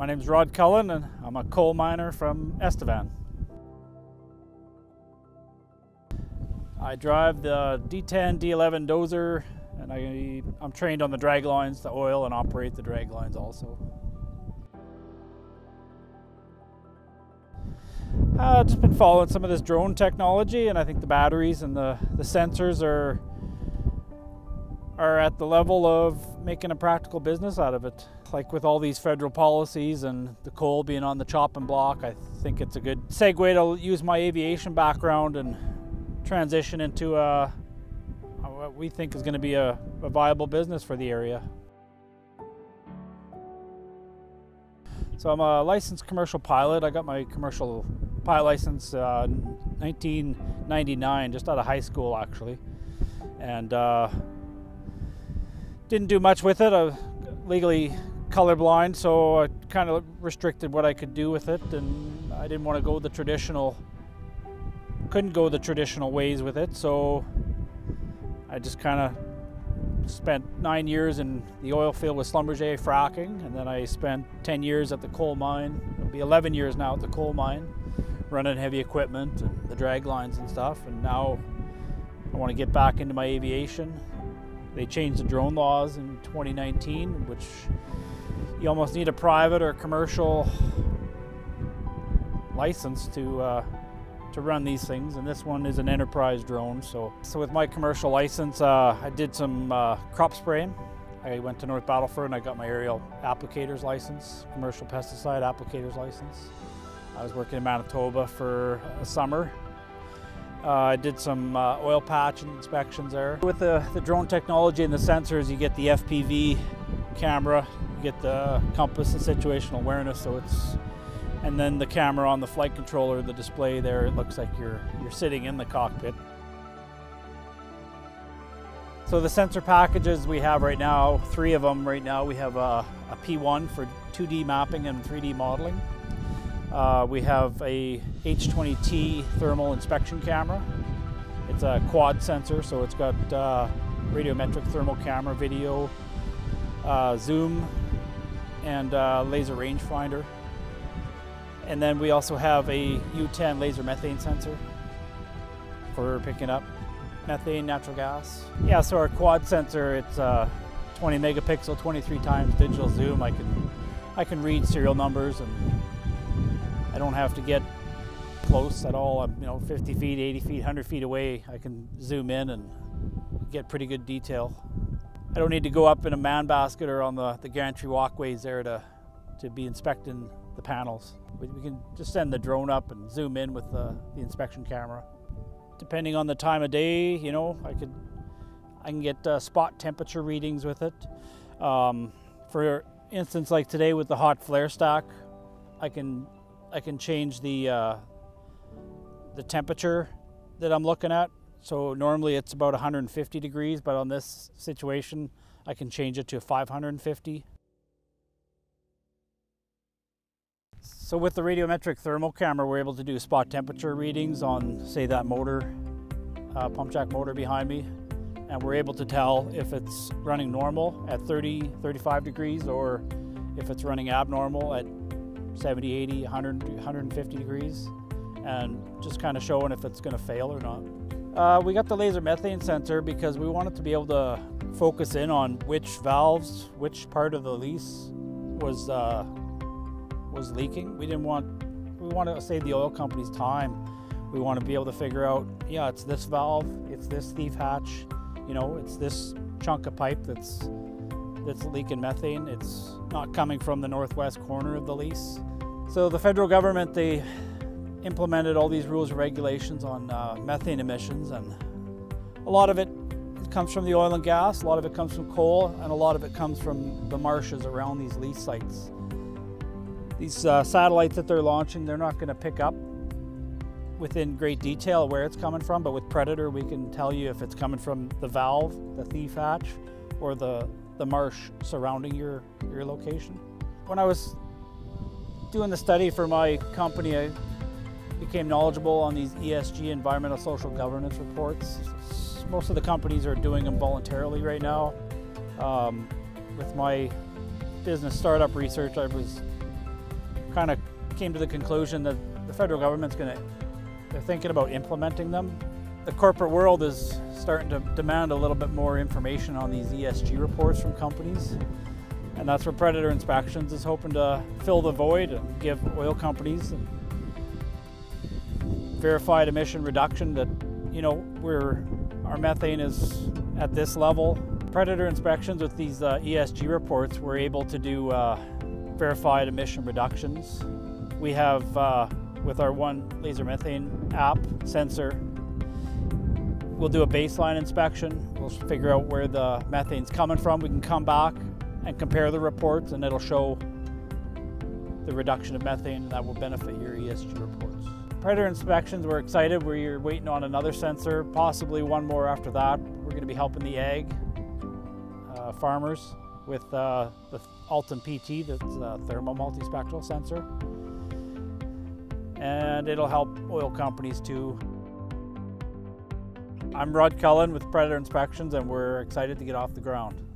My name is Rod Cullen and I'm a coal miner from Estevan. I drive the D10, D11 dozer and I, I'm trained on the drag lines, the oil, and operate the drag lines also. Uh, just been following some of this drone technology, and I think the batteries and the, the sensors are are at the level of making a practical business out of it. Like with all these federal policies and the coal being on the chopping block, I think it's a good segue to use my aviation background and transition into a, what we think is going to be a, a viable business for the area. So I'm a licensed commercial pilot. I got my commercial pilot license uh, 1999, just out of high school actually, and uh, didn't do much with it. I legally colorblind, so I kind of restricted what I could do with it, and I didn't want to go the traditional, couldn't go the traditional ways with it, so I just kind of spent nine years in the oil field with Schlumberger fracking, and then I spent 10 years at the coal mine. It'll be 11 years now at the coal mine, running heavy equipment and the drag lines and stuff. And now I want to get back into my aviation. They changed the drone laws in 2019, which you almost need a private or commercial license to uh, to run these things, and this one is an enterprise drone. So, so with my commercial license, uh, I did some uh, crop spraying. I went to North Battleford and I got my aerial applicators license, commercial pesticide applicators license. I was working in Manitoba for a summer. Uh, I did some uh, oil patch inspections there. With the, the drone technology and the sensors, you get the FPV camera, get the compass and situational awareness, so it's and then the camera on the flight controller, the display there, it looks like you're, you're sitting in the cockpit. So the sensor packages we have right now, three of them right now, we have a a P1 for 2D mapping and 3D modeling. Uh, we have a H20T thermal inspection camera. It's a quad sensor, so it's got uh, radiometric thermal camera, video, uh, zoom, and uh, laser rangefinder. And then we also have a U10 laser methane sensor for picking up methane, natural gas. Yeah, so our quad sensor, it's uh, 20 megapixel, 23 times digital zoom. I can, I can read serial numbers and I don't have to get close at all. I'm, you know, 50 feet, 80 feet, 100 feet away. I can zoom in and get pretty good detail. I don't need to go up in a man basket or on the, the gantry walkways there to, to be inspecting the panels. We, we can just send the drone up and zoom in with the, the inspection camera. Depending on the time of day, you know, I could I can get uh, spot temperature readings with it. Um, for instance, like today with the hot flare stack, I can I can change the uh, the temperature that I'm looking at. So normally it's about 150 degrees, but on this situation, I can change it to 550. So with the radiometric thermal camera, we're able to do spot temperature readings on, say, that motor, uh, pump jack motor behind me. And we're able to tell if it's running normal at 30, 35 degrees or if it's running abnormal at 70, 80, 100, 150 degrees. And just kind of showing if it's going to fail or not. Uh, we got the laser methane sensor because we wanted to be able to focus in on which valves, which part of the lease was uh, was leaking. We didn't want, we want to save the oil company's time. We want to be able to figure out, yeah, it's this valve, it's this thief hatch, you know, it's this chunk of pipe that's that's leaking methane. It's not coming from the northwest corner of the lease. So the federal government, they implemented all these rules and regulations on uh, methane emissions, and a lot of it comes from the oil and gas, a lot of it comes from coal, and a lot of it comes from the marshes around these lease sites. These uh, satellites that they're launching, they're not going to pick up within great detail where it's coming from, but with Predator, we can tell you if it's coming from the valve, the thief hatch, or the, the marsh surrounding your, your location. When I was doing the study for my company, I became knowledgeable on these ESG, environmental social governance reports. Most of the companies are doing them voluntarily right now. Um, with my business startup research, I was kind of came to the conclusion that the federal government's going to, they're thinking about implementing them. The corporate world is starting to demand a little bit more information on these ESG reports from companies. And that's where Predator Inspections is hoping to fill the void and give oil companies verified emission reduction that, you know, we're, our methane is at this level. Predator inspections with these uh, ESG reports, we're able to do uh, verified emission reductions. We have, uh, with our one laser methane app sensor, we'll do a baseline inspection. We'll figure out where the methane's coming from. We can come back and compare the reports and it'll show the reduction of methane that will benefit your ESG reports. Predator inspections, we're excited. We're waiting on another sensor, possibly one more after that. We're going to be helping the ag uh, farmers with uh, the Altum PT, that's a thermal multispectral sensor. And it'll help oil companies too. I'm Rod Cullen with Predator Inspections and we're excited to get off the ground.